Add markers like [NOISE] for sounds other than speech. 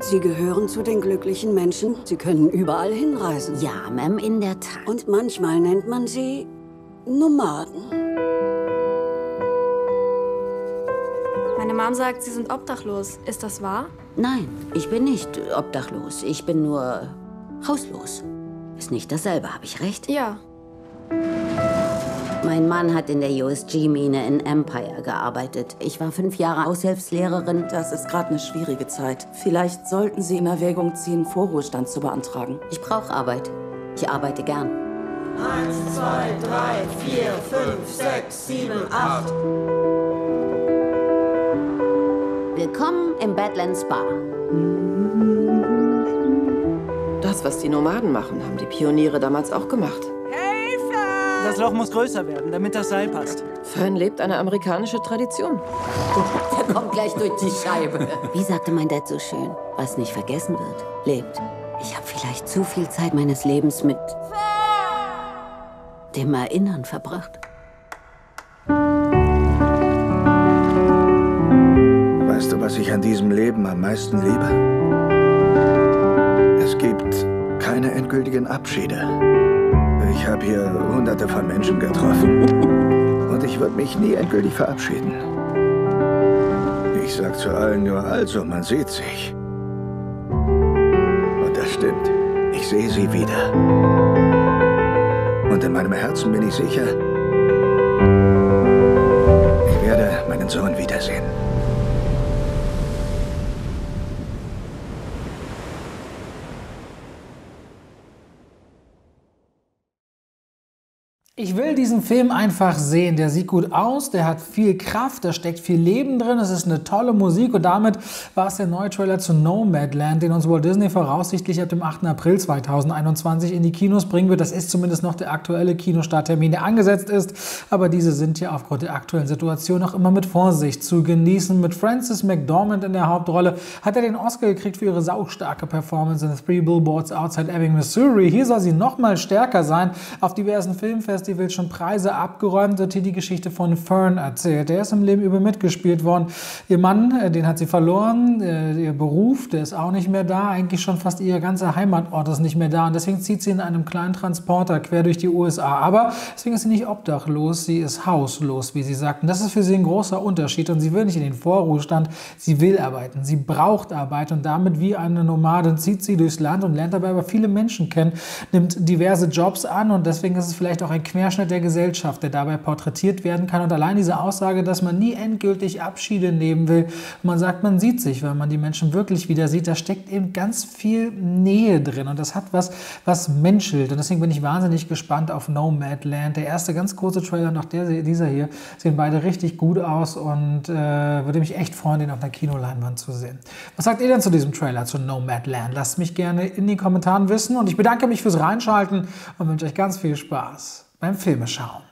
Sie gehören zu den glücklichen Menschen. Sie können überall hinreisen. Ja, Ma'am, in der Tat. Und manchmal nennt man sie Nomaden. Meine Mom sagt, Sie sind obdachlos. Ist das wahr? Nein, ich bin nicht obdachlos. Ich bin nur hauslos. Ist nicht dasselbe, habe ich recht? Ja. Mein Mann hat in der USG-Mine in Empire gearbeitet. Ich war fünf Jahre Aushilfslehrerin. Das ist gerade eine schwierige Zeit. Vielleicht sollten Sie in Erwägung ziehen, Vorruhestand zu beantragen. Ich brauche Arbeit. Ich arbeite gern. Eins, zwei, drei, vier, fünf, sechs, sieben, acht. Willkommen im Badlands Bar. Das, was die Nomaden machen, haben die Pioniere damals auch gemacht. Das Loch muss größer werden, damit das Seil passt. Fern lebt eine amerikanische Tradition. [LAUGHS] Der kommt gleich durch die Scheibe. Wie sagte mein Dad so schön, was nicht vergessen wird, lebt. Ich habe vielleicht zu viel Zeit meines Lebens mit dem Erinnern verbracht. Weißt du, was ich an diesem Leben am meisten liebe? Es gibt keine endgültigen Abschiede. Ich habe hier hunderte von Menschen getroffen. Und ich würde mich nie endgültig verabschieden. Ich sag zu allen nur, also, man sieht sich. Und das stimmt. Ich sehe sie wieder. Und in meinem Herzen bin ich sicher, Ich will diesen Film einfach sehen. Der sieht gut aus, der hat viel Kraft, da steckt viel Leben drin, es ist eine tolle Musik und damit war es der neue Trailer zu Nomadland, den uns Walt Disney voraussichtlich ab dem 8. April 2021 in die Kinos bringen wird. Das ist zumindest noch der aktuelle Kinostarttermin, der angesetzt ist, aber diese sind ja aufgrund der aktuellen Situation auch immer mit Vorsicht zu genießen. Mit Frances McDormand in der Hauptrolle hat er den Oscar gekriegt für ihre saustarke Performance in Three Billboards Outside Ebbing, Missouri. Hier soll sie noch mal stärker sein. Auf diversen Filmfestivals Festivals schon Preise abgeräumt, wird hier die Geschichte von Fern erzählt. Der ist im Leben über mitgespielt worden. Ihr Mann, äh, den hat sie verloren, äh, ihr Beruf, der ist auch nicht mehr da. Eigentlich schon fast ihr ganzer Heimatort ist nicht mehr da. Und deswegen zieht sie in einem kleinen Transporter quer durch die USA. Aber deswegen ist sie nicht obdachlos, sie ist hauslos, wie sie sagten. Das ist für sie ein großer Unterschied. Und sie will nicht in den Vorruhestand, sie will arbeiten. Sie braucht Arbeit. Und damit wie eine Nomadin zieht sie durchs Land und lernt dabei aber viele Menschen kennen, nimmt diverse Jobs an. Und deswegen ist es vielleicht auch ein Querschnitt der Gesellschaft, der dabei porträtiert werden kann. Und allein diese Aussage, dass man nie endgültig Abschiede nehmen will, man sagt, man sieht sich, wenn man die Menschen wirklich wieder sieht, da steckt eben ganz viel Nähe drin und das hat was, was menschelt. Und deswegen bin ich wahnsinnig gespannt auf Nomadland. Der erste ganz kurze Trailer auch der, dieser hier sehen beide richtig gut aus und äh, würde mich echt freuen, den auf einer Kinoleinwand zu sehen. Was sagt ihr denn zu diesem Trailer, zu Nomadland? Lasst mich gerne in den Kommentaren wissen und ich bedanke mich fürs Reinschalten und wünsche euch ganz viel Spaß beim Filmeschauen.